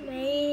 没